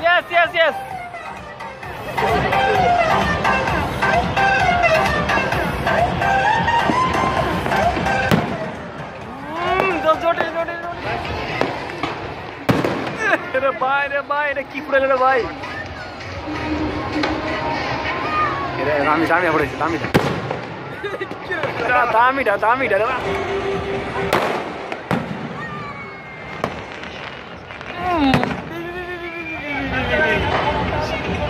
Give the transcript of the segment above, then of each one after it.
Yes, yes, yes! ভাই রে ভাই এটা কি ফুটাইল রে ভাই? দামি দামি পড়েছে দামিটা দামিটা দামিটা রে ভাই।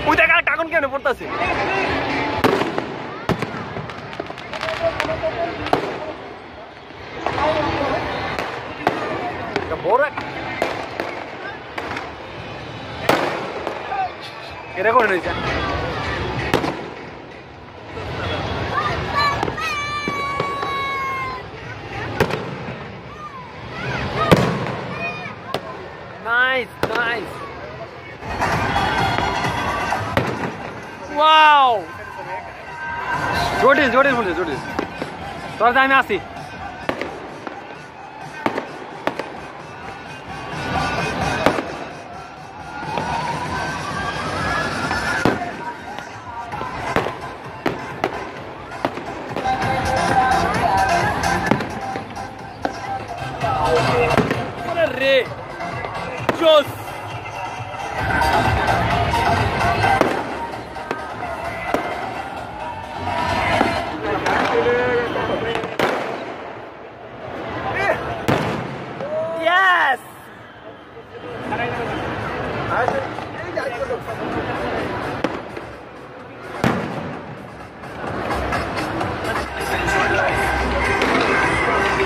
ওই কাকুন কেন পড়তেছে? এটা করে নিয়েছে Nice, nice. ওয়াও জটিল জটিল বলছে জটিল তোর আমি আসি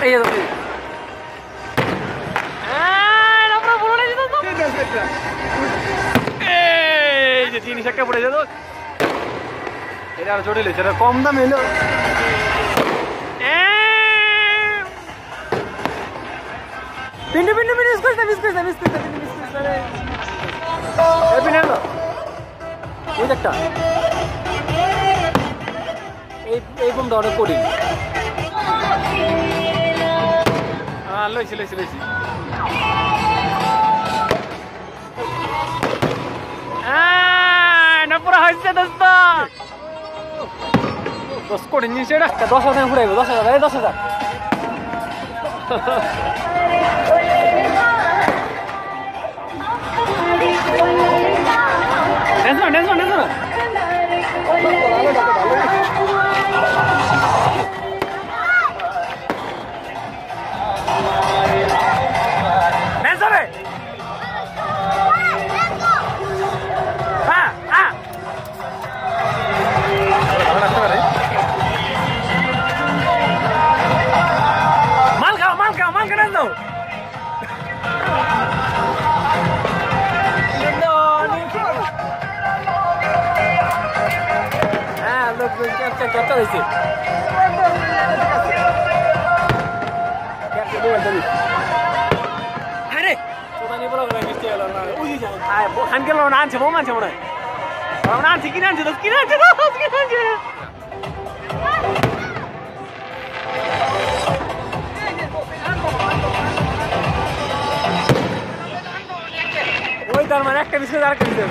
Yes. জিনিস একটা পড়ে যেত এটা আর জটিল সেটা কম দাম এলো পিন্টু পিন্টু পিন্টু মিস করতে মিস করতে মিস করতে পিন্টু মিস করতে এ পিন্টু ওই একটা এই এই বোমটা অনেক কঠিন। হ্যাঁ লইছি লইছি লইছি। 나쁘라 하시다 다. 너 스코리 니셔 라. 너셔다 후레이브 너셔다 내 너셔 다. দাও। হ্যাঁ লোক ক্যাপচার ক্যাপচার হয়েছে। আরে আনছে বোম আনছে মনে হয়। আনছে কিনে আনছে কিনে আনছে Arkadaşlar arkadaşlar.